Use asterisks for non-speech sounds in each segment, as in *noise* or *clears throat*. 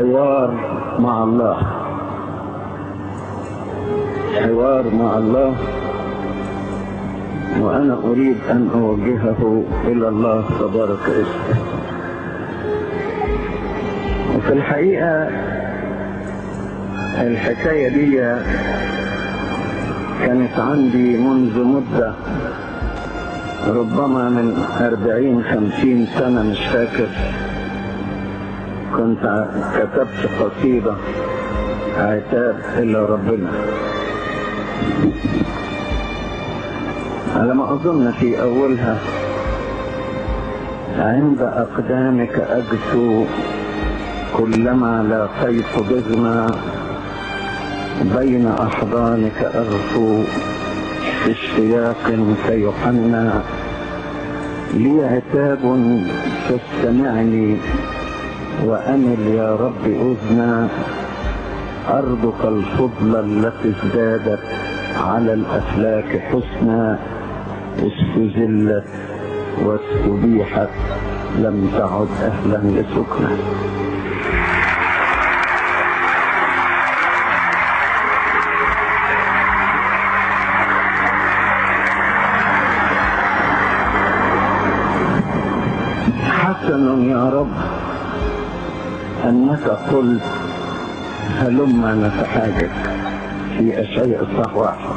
حوار مع الله. حوار مع الله. وأنا أريد أن أوجهه إلى الله تبارك اسمه. وفي الحقيقة الحكاية دي كانت عندي منذ مدة ربما من أربعين خمسين سنة مش فاكر. كنت كتبت قصيدة عتاب إلى ربنا. على ما أظن في أولها عند أقدامك أجثو كلما لاقيت ضغنا بين أحضانك أغفو في اشتياق كيحنى لي عتاب فاستمعني. وأمل يا رب أذنا أرضك الفضل التي ازدادت على الأفلاك حسنا استذلت واستبيحت. لم تعد أهلا لسكنه قلت هلما نتحاجج في أشياء الصح واحد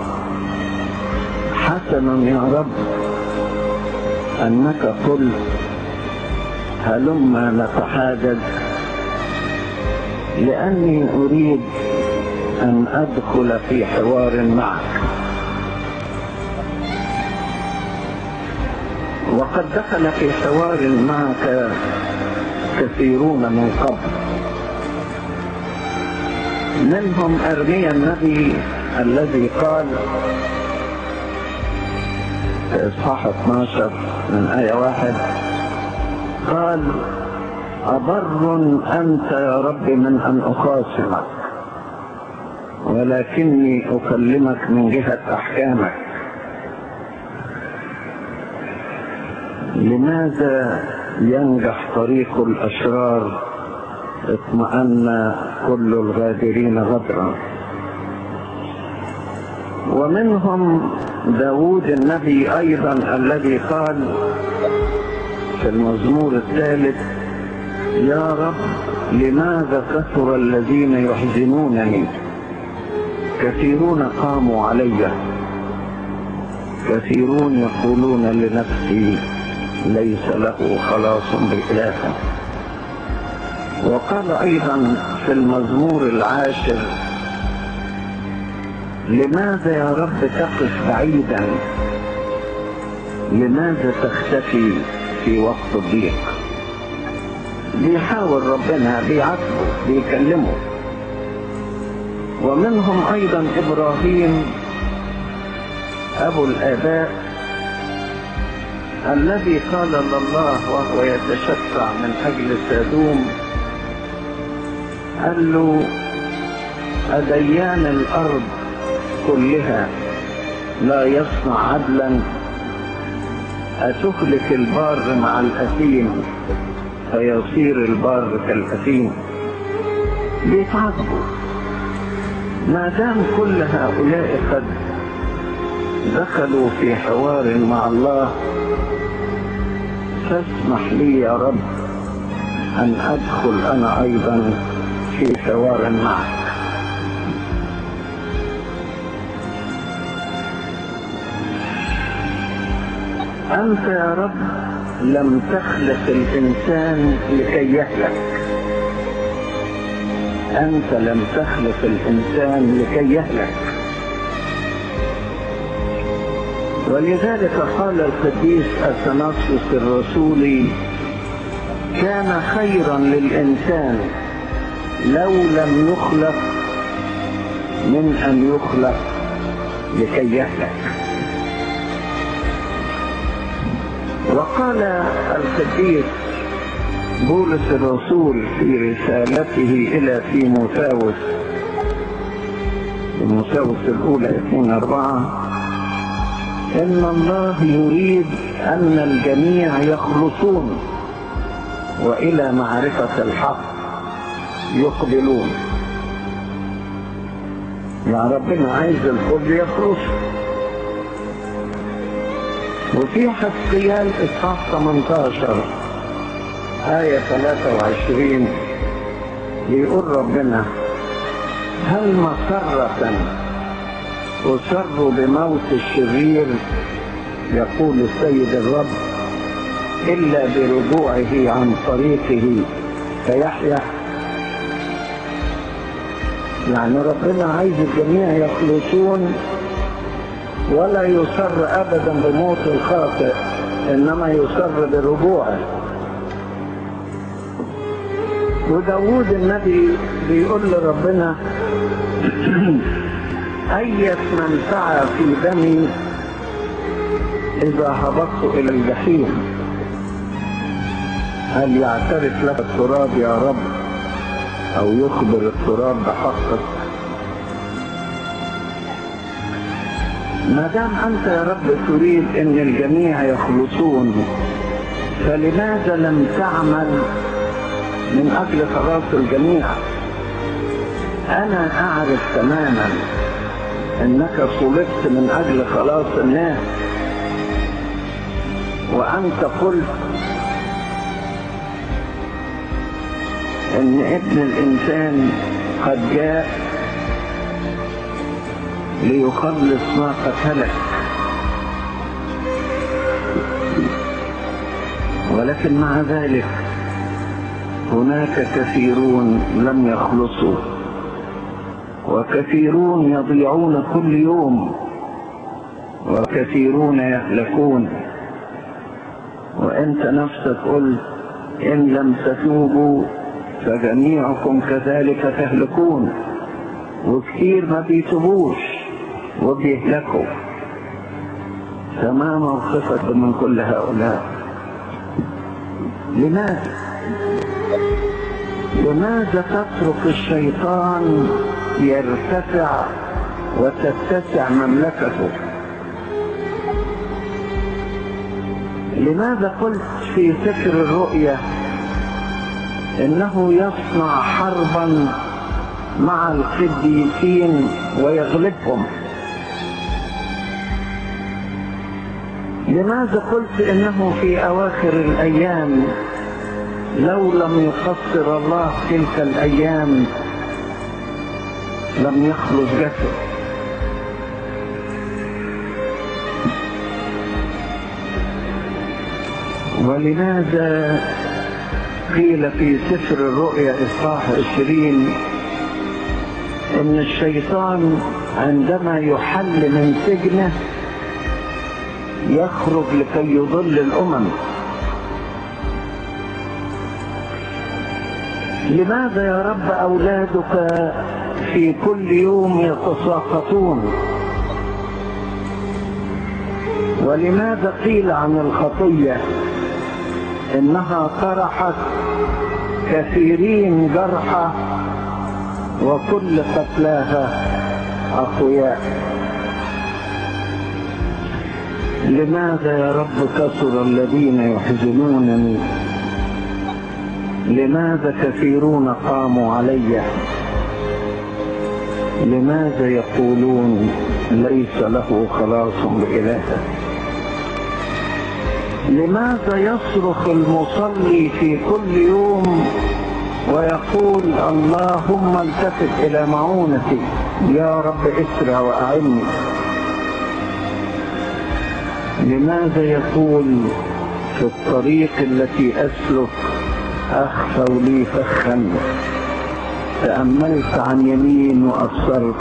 حسن يا رب أنك قلت هلما نتحاجج لأني أريد أن أدخل في حوار معك. وقد دخل في حوار معك كثيرون من قبل. منهم أرميا النبي الذي قال في إصحاح 12 من آية واحد قال أبر أنت يا رب من أن أخاصمك ولكني أكلمك من جهة أحكامك. لماذا ينجح طريق الأشرار اطمأن كل الغادرين غدرا. ومنهم داود النبي أيضا الذي قال في المزمور الثالث يا رب لماذا كثر الذين يحزنونني؟ كثيرون قاموا علي. كثيرون يقولون لنفسي ليس له خلاص بإله وقال أيضا في المزمور العاشر لماذا يا رب تقف بعيدا؟ لماذا تختفي في وقت الضيق بيحاول ربنا بيعاتبه بيكلمه ومنهم أيضا إبراهيم أبو الآباء الذي قال لله وهو يتشفع من أجل سادوم قال له أديان الأرض كلها. لا يصنع عدلا. أتهلك البار مع الأثيم؟ فيصير البار كالأثيم. بيتعذبوا ما دام كل هؤلاء قد دخلوا في حوار مع الله فاسمح لي يا رب أن أدخل أنا أيضا. في حوار معك أنت يا رب لم تخلق الإنسان لكي يهلك. أنت لم تخلق الإنسان لكي يهلك. ولذلك قال القديس أثناسيوس الرسولي كان خيرا للإنسان لو لم يخلق من أن يخلق لكي يهلك وقال القديس بولس الرسول في رسالته إلى تيموثاوس تيموثاوس الأولى 2 أربعة إن الله يريد أن الجميع يخلصون وإلى معرفة الحق. يقبلون. يا ربنا عايز الكل يخلص. وفي حسقيال اصحاح 18 آية 23 يقول ربنا هل مسرة أسر بموت الشرير؟ يقول السيد الرب إلا برجوعه عن طريقه. فيحيا يعني ربنا عايز الجميع يخلصون ولا يسر أبدا بموت الخاطئ إنما يسر برجوعه وداود النبي بيقول لربنا *clears throat* أية منفعة في دمي إذا هبطت إلى الجحيم؟ هل يعترف لك التراب يا رب؟ أو يخبر التراب بحقك ما دام أنت يا رب تريد أن الجميع يخلصون فلماذا لم تعمل من أجل خلاص الجميع؟ أنا أعرف تماما أنك صلبت من أجل خلاص الناس وأنت قلت أن ابن الإنسان قد جاء ليخلص ما قد هلك. ولكن مع ذلك هناك كثيرون لم يخلصوا. وكثيرون يضيعون كل يوم. وكثيرون يهلكون. وأنت نفسك قلت إن لم تتوبوا فجميعكم كذلك تهلكون وكثير ما بيتوبوش وبيهلكوا فما موقفك من كل هؤلاء. لماذا؟ لماذا تترك الشيطان يرتفع وتتسع مملكته؟ لماذا قلت في سفر الرؤيا إنه يصنع حربا مع القديسين ويغلبهم. لماذا قلت إنه في أواخر الأيام لو لم يقصر الله تلك الأيام لم يخلص جسد ولماذا قيل في سفر الرؤيا اصحاح عشرين إن الشيطان عندما يحل من سجنه يخرج لكي يضل الأمم. لماذا يا رب أولادك في كل يوم يتساقطون؟ ولماذا قيل عن الخطية؟ إنها طرحت كثيرين جرحى وكل قتلاها أقوياء. لماذا يا رب كثر الذين يحزنونني؟ لماذا كثيرون قاموا علي؟ لماذا يقولون ليس له خلاص بإلهه؟ لماذا يصرخ المصلي في كل يوم ويقول اللهم التفت إلى معونتي؟ يا رب اسرع وأعني. لماذا يقول في الطريق التي أسلك أخفوا لي فخا؟ تأملت عن يمين وأبصرت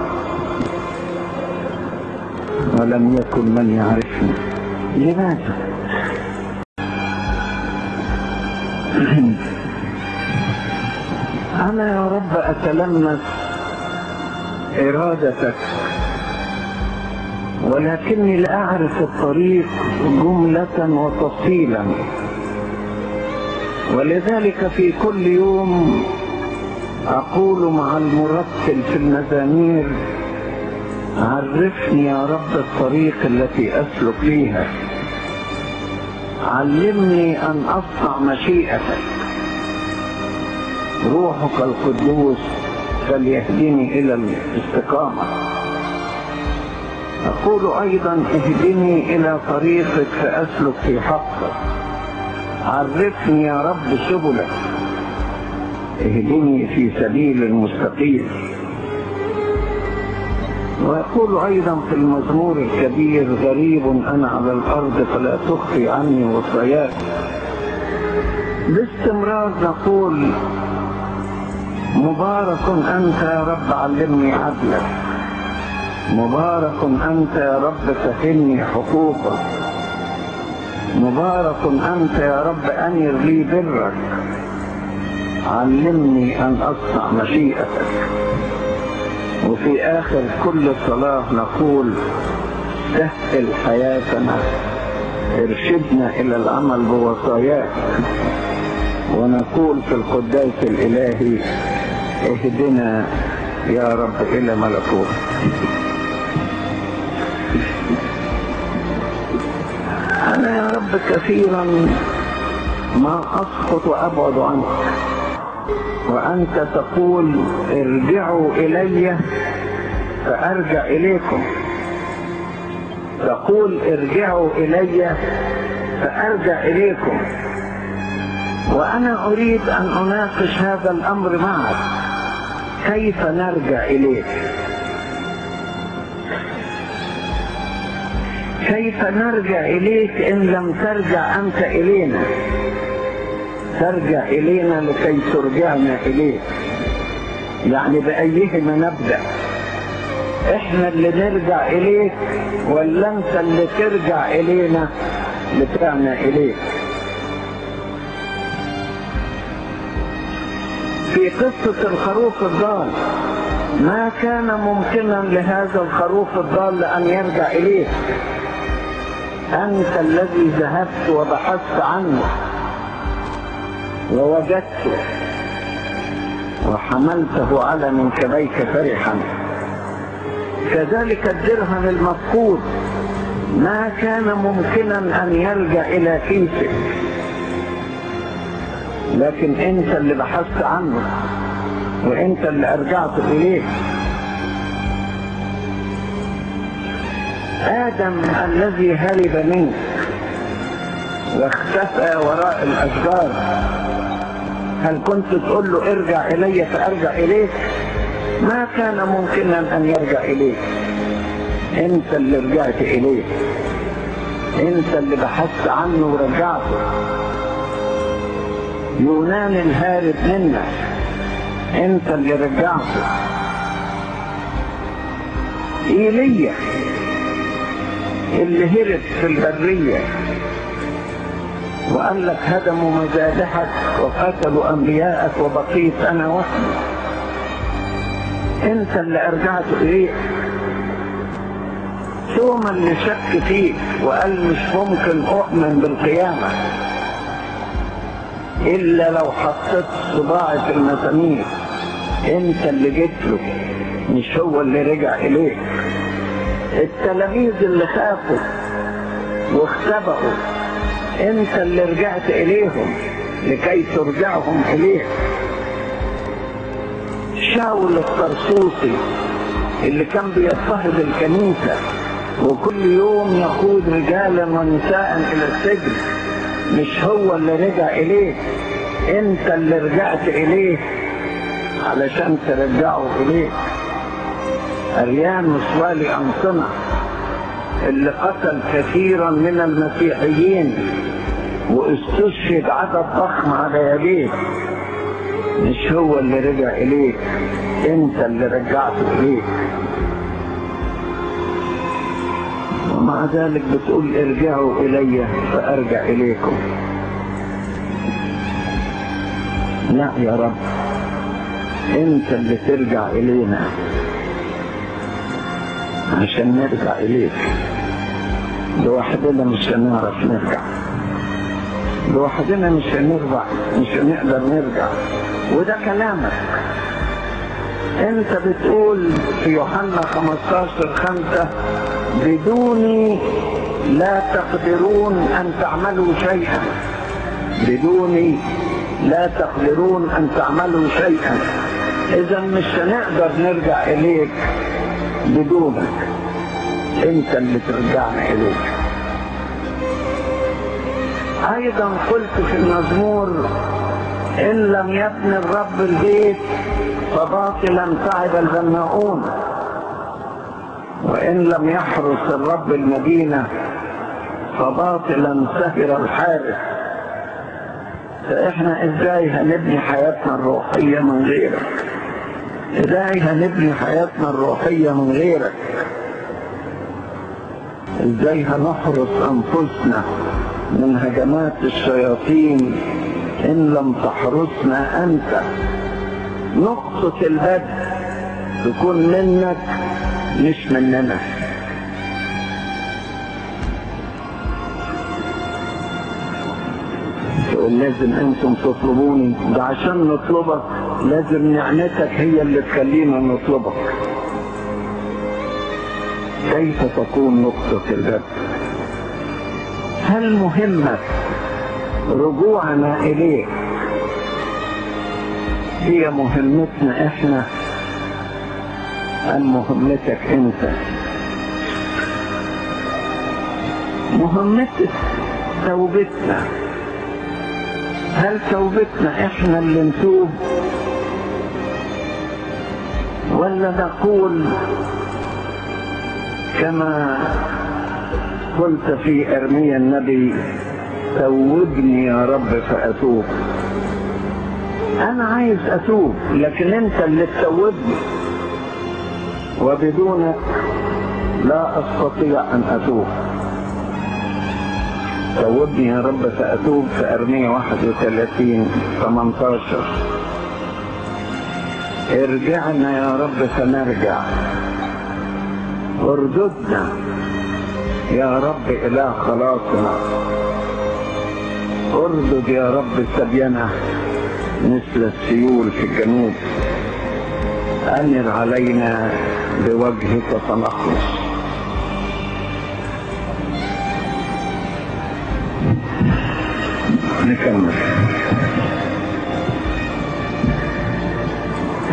ولم يكن من يعرفني. لماذا؟ *clears throat* أنا يا رب أتلمس إرادتك ولكني لا أعرف الطريق جملة وتفصيلا. ولذلك في كل يوم أقول مع المرتل في المزامير عرفني يا رب الطريق التي أسلك فيها. علمني أن أصنع مشيئتك. روحك القدوس فليهدني إلى الاستقامة. أقول أيضا اهدني إلى طريقك فأسلك في حقك. عرفني يا رب سبلك. اهدني في سبيل المستقيم. ويقول أيضا في المزمور الكبير غريب أنا على الأرض فلا تخفي عني وصاياك. باستمرار نقول مبارك أنت يا رب علمني عدلك. مبارك أنت يا رب فهمني حقوقك. مبارك أنت يا رب أنر لي برك. علمني أن أصنع مشيئتك. وفي آخر كل صلاة نقول سهل حياتنا ارشدنا إلى العمل بوصاياك ونقول في القداس الإلهي اهدنا يا رب إلى ملكوت. أنا يا رب كثيرا ما أسقط وأبعد عنك. وأنت تقول ارجعوا إلي فأرجع إليكم. تقول ارجعوا إلي فأرجع إليكم. وأنا أريد أن أناقش هذا الأمر معك. كيف نرجع إليك؟ كيف نرجع إليك إن لم ترجع أنت إلينا؟ ترجع إلينا لكي ترجعنا إليك يعني بأيهما نبدأ؟ إحنا اللي نرجع إليك ولا أنت اللي ترجع إلينا لترجعنا إليك في قصة الخروف الضال ما كان ممكنا لهذا الخروف الضال أن يرجع إليك. أنت الذي ذهبت وبحثت عنه. ووجدته وحملته على منكبيك فرحا. كذلك الدرهم المفقود ما كان ممكنا أن يرجع إلى كيسك. لكن أنت اللي بحثت عنه وأنت اللي أرجعت إليه. آدم الذي هرب منك واختفى وراء الأشجار. هل كنت تقول له ارجع إلي فأرجع إليك؟ ما كان ممكنا أن يرجع إليك. أنت اللي رجعت إليه أنت اللي بحثت عنه ورجعته. يونان الهارب منك. أنت اللي رجعته. إيليا اللي هرب في البرية. لك هدموا مذابحك وقتلوا أنبياءك وبقيت أنا وحدي. أنت اللي أرجعت إليه ثم اللي شك فيك وقال مش ممكن أؤمن بالقيامة. إلا لو حطيت صباعي في المسامير. أنت اللي جيت له. مش هو اللي رجع إليك. التلاميذ اللي خافوا واختبأوا انت اللي رجعت إليهم لكي ترجعهم إليك. شاول الطرسوسي اللي كان بيضطهد الكنيسة وكل يوم يقود رجالا ونساء إلى السجن. مش هو اللي رجع اليه انت اللي رجعت اليه علشان ترجعه إليك. أريانوس والي أنصنة اللي قتل كثيرا من المسيحيين واستشهد عدد ضخم على يديه. مش هو اللي رجع إليك أنت اللي رجعته إليك. ومع ذلك بتقول ارجعوا إلي فأرجع إليكم. لا يا رب أنت اللي ترجع إلينا عشان نرجع إليك. لوحدنا مش هنعرف نرجع. لوحدنا مش هنرجع مش هنقدر نرجع. وده كلامك. انت بتقول في يوحنا 15 5 بدوني لا تقدرون أن تعملوا شيئا. بدوني لا تقدرون أن تعملوا شيئا. إذا مش هنقدر نرجع إليك بدونك. أنت اللي ترجعنا إليك أيضا قلت في المزمور إن لم يبني الرب البيت فباطلا تعب البناؤون. وإن لم يحرس الرب المدينة فباطلا سهر الحارس. فإحنا إزاي هنبني حياتنا الروحية من غيرك؟ إزاي هنبني حياتنا الروحية من غيرك؟ إزاي هنحرس أنفسنا من هجمات الشياطين إن لم تحرسنا أنت. نقطة البدء تكون منك مش مننا. لازم أنتم تطلبوني ده عشان نطلبك لازم نعمتك هي اللي تخلينا نطلبك. كيف تكون نقطة البدء هل مهمة رجوعنا إليك هي مهمتنا إحنا أم مهمتك أنت؟ مهمتك توبتنا. هل توبتنا إحنا اللي نتوب؟ ولا نقول كما قلت في ارميا النبي توبني يا رب فأتوب. أنا عايز أتوب لكن أنت اللي تتوبني وبدونك لا أستطيع أن أتوب. توبني يا رب فأتوب في ارمية 31 18 ارجعنا يا رب فنرجع. ارددنا يا رب إلى خلاصنا. اردد يا رب سبينا مثل السيول في الجنوب. أمر علينا بوجهك فنخلص نكمل.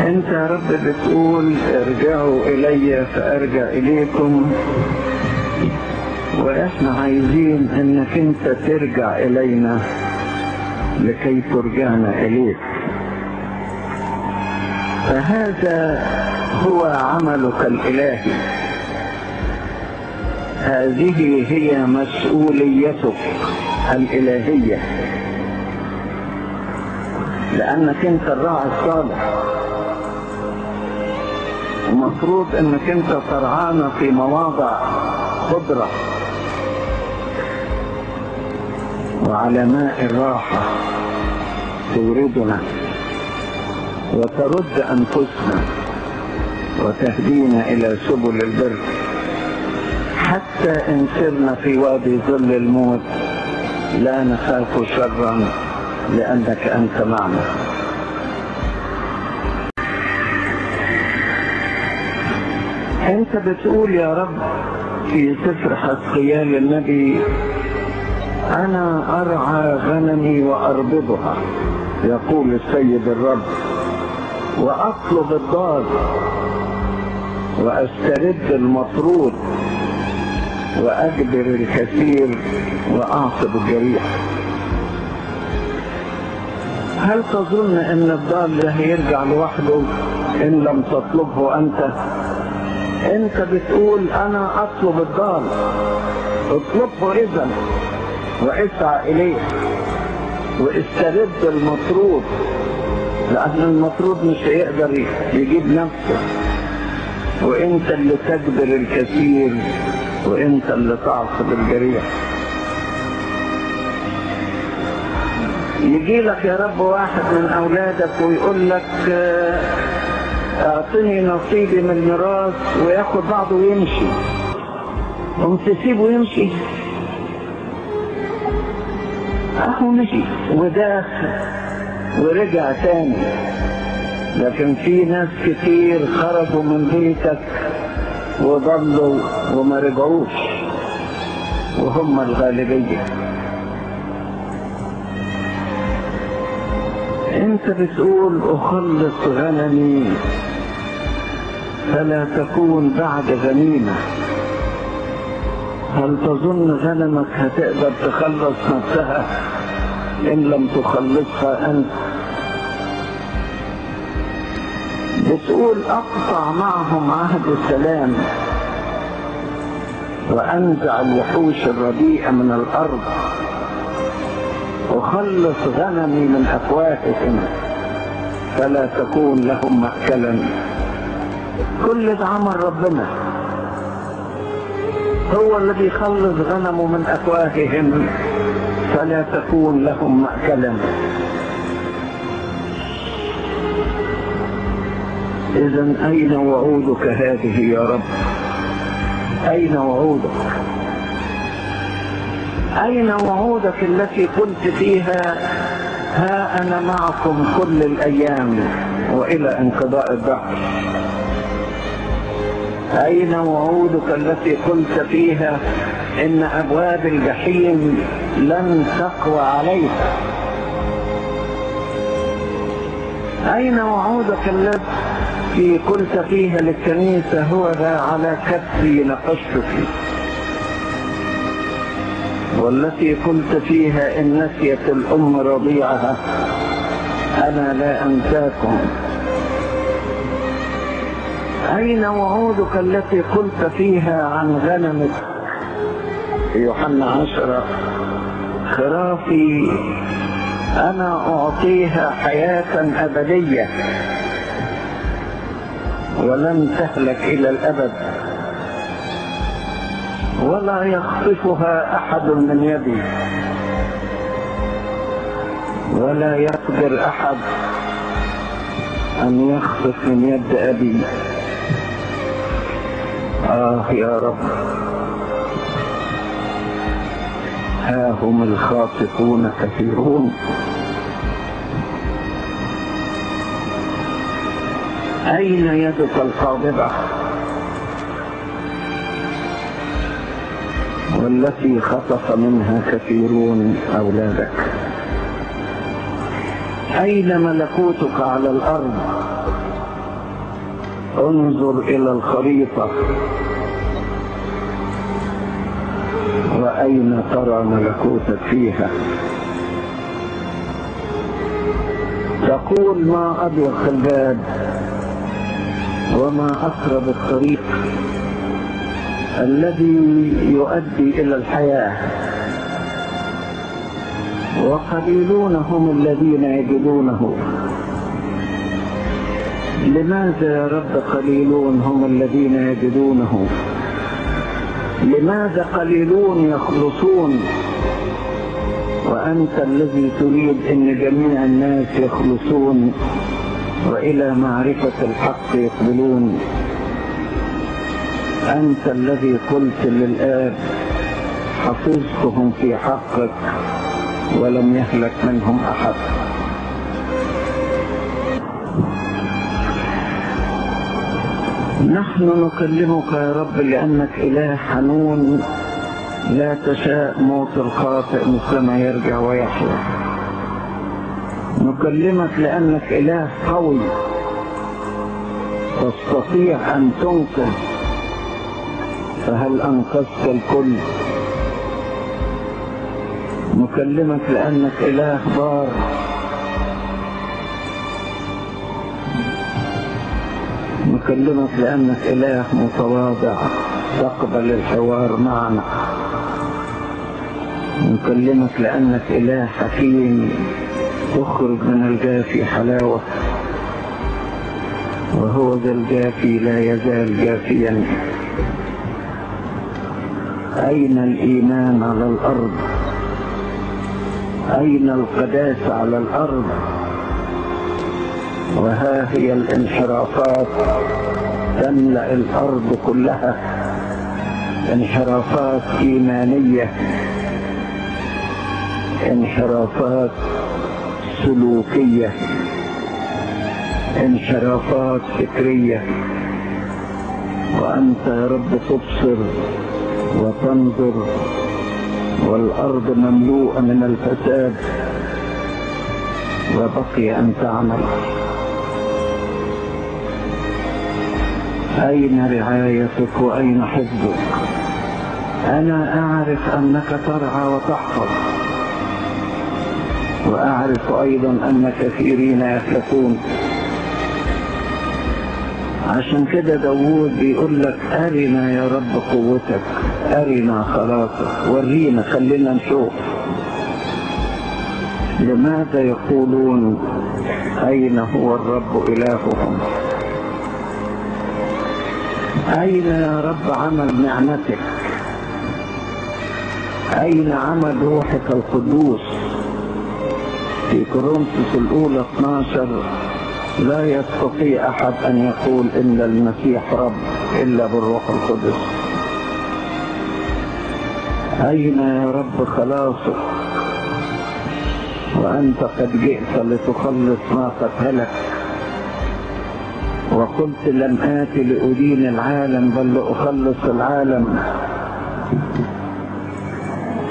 أنت يا رب بتقول ارجعوا إلي فأرجع إليكم. وإحنا عايزين إنك أنت ترجع إلينا لكي ترجعنا إليك. فهذا هو عملك الإلهي. هذه هي مسؤوليتك الإلهية. لأنك أنت الراعي الصالح. ومفروض إنك أنت ترعانا في مواضع خضرة وعلى ماء الراحة توردنا وترد أنفسنا وتهدينا إلى سبل البر. حتى إن سرنا في وادي ظل الموت لا نخاف شرا لأنك أنت معنا. انت بتقول يا رب في سفر حسقيال النبي أنا أرعى غنمي وأربضها يقول السيد الرب وأطلب الضال وأسترد المطرود وأجبر الكثير وأعصب الجريح. هل تظن إن الضال ده هيرجع لوحده إن لم تطلبه أنت؟ انت بتقول أنا اطلب الضال. اطلبه اذا واسعى إليه. واسترد المطرود. لأن المطرود مش هيقدر يجيب نفسه. وانت اللي تجبر الكثير. وانت اللي تعصب الجريح. يجي لك يا رب واحد من أولادك ويقول لك اعطني نصيبي من الميراث وياخد بعضه ويمشي. قمت تسيبه يمشي أهو مشي وداخل ورجع تاني. لكن في ناس كتير خرجوا من بيتك وضلوا وما رجعوش. وهم الغالبية. أنت بتقول أخلص غنمي فلا تكون بعد غنيمة. هل تظن غنمك هتقدر تخلص نفسها إن لم تخلصها أنت؟ بتقول أقطع معهم عهد السلام وأنزع الوحوش الرديئة من الأرض. اخلص غنمي من افواههم فلا تكون لهم مأكلا. كل عمل ربنا. هو الذي يخلص غنمه من أفواههم فلا تكون لهم مأكلا. اذا أين وعودك هذه يا رب؟ أين وعودك؟ أين وعودك التي قلت فيها؟ ها أنا معكم كل الأيام وإلى انقضاء الدهر أين وعودك التي قلت فيها؟ إن أبواب الجحيم لن تقوى عليها أين وعودك التي قلت فيها للكنيسة؟ هو ذا على كتفي نقشتك. والتي قلت فيها إن نسيت الأم رضيعها أنا لا أنساكم. أين وعودك التي قلت فيها عن غنمك؟ يوحنا عشرة. خرافي أنا أعطيها حياة أبدية ولن تهلك إلى الأبد. ولا يخطفها أحد من يدي. ولا يقدر أحد أن يخطف من يد أبي. آه يا رب. ها هم الخاطفون كثيرون. أين يدك القابضة؟ والتي خطف منها كثيرون أولادك. أين ملكوتك على الأرض؟ انظر إلى الخريطة. وأين ترى ملكوتك فيها؟ تقول ما اضيق الباب وما أقرب الطريق. الذي يؤدي إلى الحياة. وقليلون هم الذين يجدونه. لماذا يا رب قليلون هم الذين يجدونه؟ لماذا قليلون يخلصون؟ وأنت الذي تريد أن جميع الناس يخلصون وإلى معرفة الحق يقبلون. أنت الذي قلت للآب حفظتهم في حقك ولم يهلك منهم أحد. نحن نكلمك يا رب لأنك إله حنون لا تشاء موت الخاطئ مثلما يرجع ويحيا. نكلمك لأنك إله قوي تستطيع أن تنقذ فهل أنقذت الكل؟ نكلمك لأنك إله بار نكلمك لأنك إله متواضع. تقبل الحوار معنا. نكلمك لأنك إله حكيم. تخرج من الجافي حلاوة. وهو ذا الجافي لا يزال جافيا. أين الإيمان على الأرض؟ أين القداسة على الأرض؟ وها هي الانحرافات تملأ الأرض كلها. انحرافات إيمانية. انحرافات سلوكية. انحرافات فكرية. وأنت يا رب تبصر وتنظر والأرض مملوءة من الفساد وبقي أن تعمل. أين رعايتك وأين حفظك؟ أنا أعرف أنك ترعى وتحفظ. وأعرف أيضا أن كثيرين يفلتون عشان كده داوود بيقول لك أرنا يا رب قوتك أرنا خلاصك ورينا خلينا نشوف. لماذا يقولون أين هو الرب إلههم؟ أين يا رب عمل نعمتك؟ أين عمل روحك القدوس؟ في كورنثوس الأولى 12 لا يستطيع أحد أن يقول إن المسيح رب إلا بالروح القدس. أين يا رب خلاصك؟ وأنت قد جئت لتخلص ما قد هلك. وقلت لم آت لأدين العالم بل لأخلص العالم.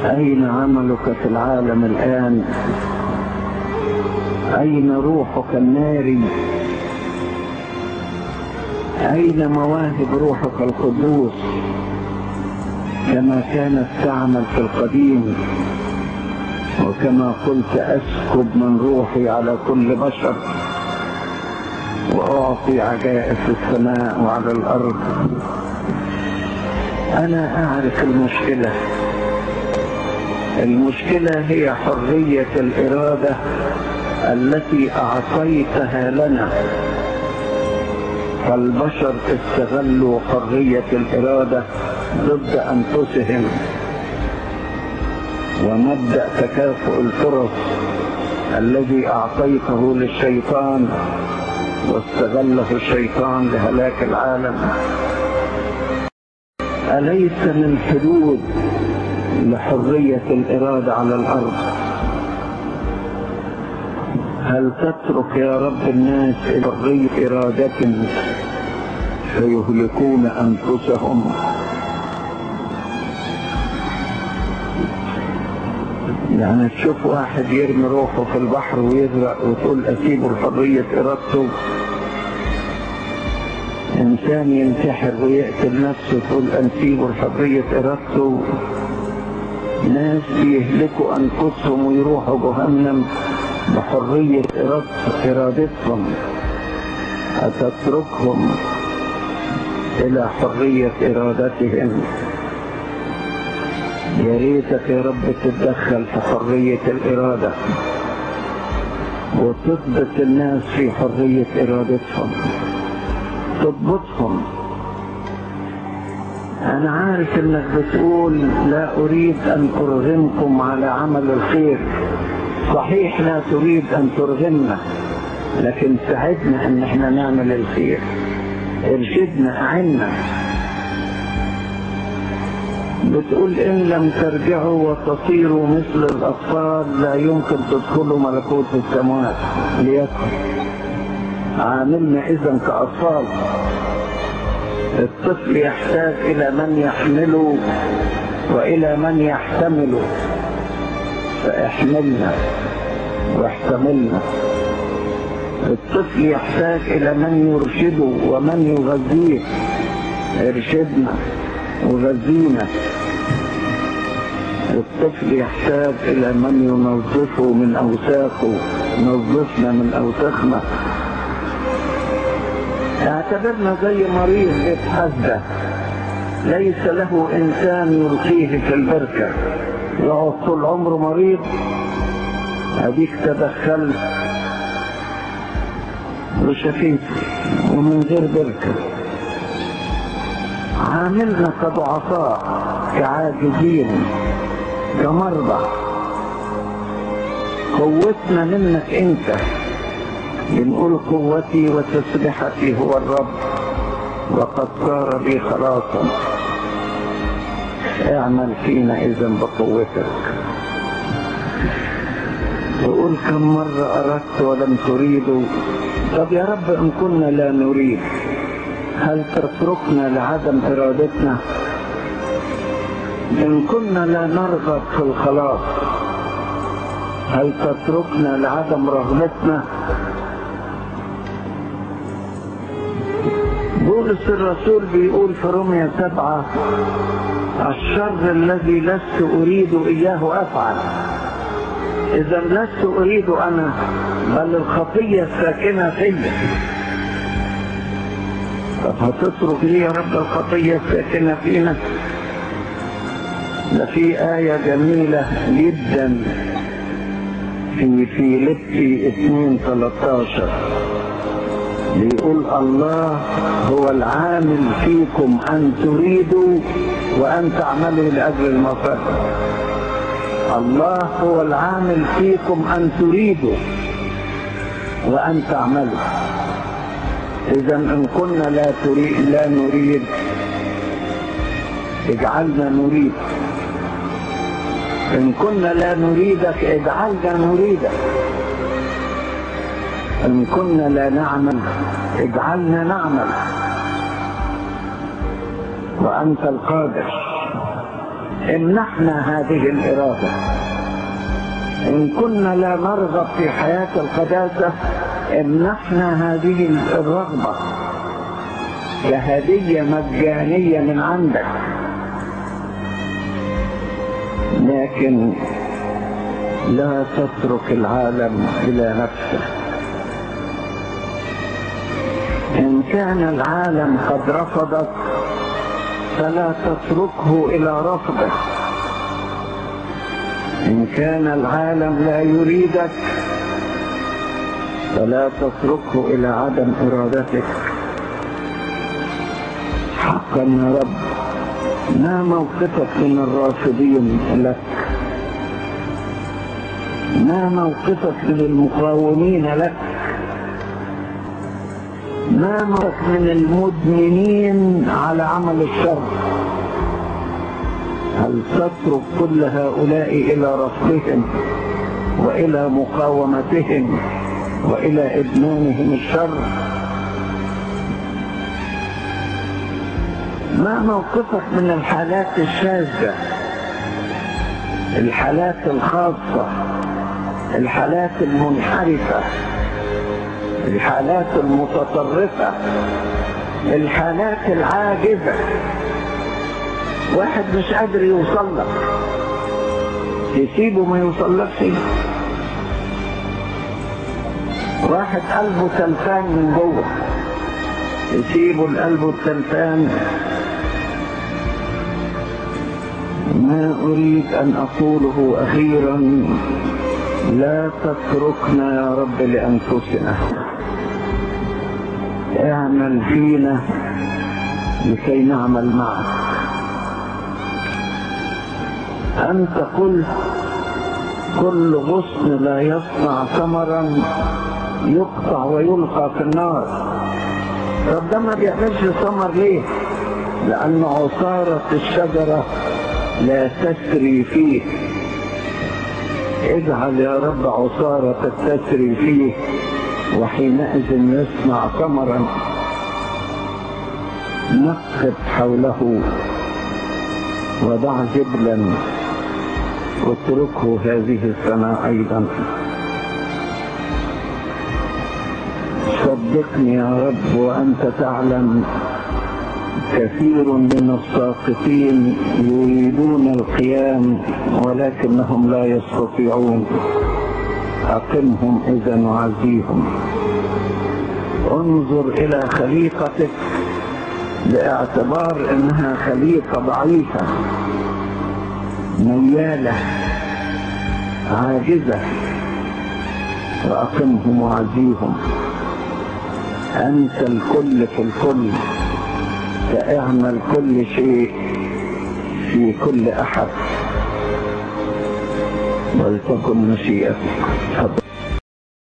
أين عملك في العالم الآن؟ أين روحك الناري؟ أين مواهب روحك القدوس؟ كما كانت تعمل في القديم وكما قلت أسكب من روحي على كل بشر وأعطي عجائب في السماء وعلى الأرض. أنا أعرف المشكلة. المشكلة هي حرية الإرادة. التي أعطيتها لنا. فالبشر استغلوا حرية الإرادة ضد أنفسهم. ومبدأ تكافؤ الفرص الذي أعطيته للشيطان واستغله الشيطان لهلاك العالم. أليس من حدود لحرية الإرادة على الأرض؟ هل تترك يا رب الناس حرية إرادة فيهلكون أنفسهم؟ يعني تشوف واحد يرمي روحه في البحر ويغرق وتقول أسيبه لحرية إرادته. إنسان ينتحر ويقتل نفسه تقول أسيبه لحرية إرادته. ناس بيهلكوا أنفسهم ويروحوا جهنم. بحرية إرادتهم أتتركهم إلى حرية إرادتهم. يا ريتك يا رب تتدخل في حرية الإرادة وتثبت الناس في حرية إرادتهم. تضبطهم. أنا عارف إنك بتقول لا أريد أن أرغمكم على عمل الخير. صحيح لا تريد أن ترغمنا لكن ساعدنا إن إحنا نعمل الخير. ارشدنا أعنا. بتقول إن لم ترجعوا وتصيروا مثل الأطفال لا يمكن تدخلوا ملكوت السماوات. ليكن. عاملنا إذا كأطفال. الطفل يحتاج إلى من يحمله وإلى من يحتمله. فاحملنا واحتملنا الطفل يحتاج إلى من يرشده ومن يغذيه. ارشدنا وغذينا. الطفل يحتاج إلى من ينظفه من أوساخه نظفنا من أوساخنا. اعتبرنا زي مريض يتحدى ليس له إنسان يلقيه في البركة. يقعد طول عمره مريض. أديك تدخلت وشفيت ومن غير بركة. عاملنا كضعفاء كعاجزين كمرضى. قوتنا منك أنت. بنقول قوتي وتسبحتي هو الرب. وقد صار بي خلاصا. اعمل فينا إذا بقوتك. تقول كم مرة أردت ولم تريدوا طب يا رب إن كنا لا نريد هل تتركنا لعدم إرادتنا؟ إن كنا لا نرغب في الخلاص هل تتركنا لعدم رغبتنا؟ بولس الرسول بيقول في رومية سبعة الشر الذي لست أريد إياه أفعل. إذا لست أريد أنا بل الخطية الساكنة فيا طب هتترك لي يا رب الخطية الساكنة فينا؟ ده في آية جميلة جدا. في فيليبي 2 13 بيقول الله هو العامل فيكم أن تريدوا وأن تعملوا لأجل المصالح الله هو العامل فيكم أن تريدوا وأن تعملوا. إذا إن كنا لا تريد لا نريد. اجعلنا نريد. إن كنا لا نريدك اجعلنا نريدك إن كنا لا نعمل اجعلنا نعمل. وأنت القادر. امنحنا هذه الإرادة. إن كنا لا نرغب في حياة القداسة امنحنا هذه الرغبة. كهدية مجانية من عندك. لكن لا تترك العالم إلى نفسه. إن كان العالم قد رفضك فلا تتركه إلى رفضه. إن كان العالم لا يريدك فلا تتركه إلى عدم إرادتك. حقا يا رب ما موقفك من الرافضين لك؟ ما موقفك من المقاومين لك؟ ما موقفك من المدمنين على عمل الشر. هل تترك كل هؤلاء إلى رفضهم وإلى مقاومتهم وإلى إدمانهم الشر. ما موقفك من الحالات الشاذة؟ الحالات الخاصة؟ الحالات المنحرفة؟ الحالات المتطرفة الحالات العاجزة. واحد مش قادر يوصل لك تسيبه ما يوصلكش. واحد قلبه تلفان من جوه. تسيبه القلب التلفان ما أريد أن أقوله أخيرا لا تتركنا يا رب لأنفسنا. اعمل فينا لكي نعمل معك. أنت قلت كل غصن لا يصنع ثمرا يقطع ويلقى في النار. طب ده ما بيعملش ثمر ليه؟ لأن عصارة الشجرة لا تسري فيه. اجعل يا رب عصارة تسري فيه. وحينئذ يصنع ثمرا نقف حوله وضع جبلا واتركه هذه السنة أيضا. صدقني يا رب وأنت تعلم كثير من الساقطين يريدون القيام ولكنهم لا يستطيعون. أقمهم إذا وعزيهم انظر إلى خليقتك باعتبار إنها خليقة ضعيفة ميالة عاجزة. وأقمهم وعزيهم. أنت الكل في الكل فاعمل كل شيء في كل أحد. ولتكن مشيئتك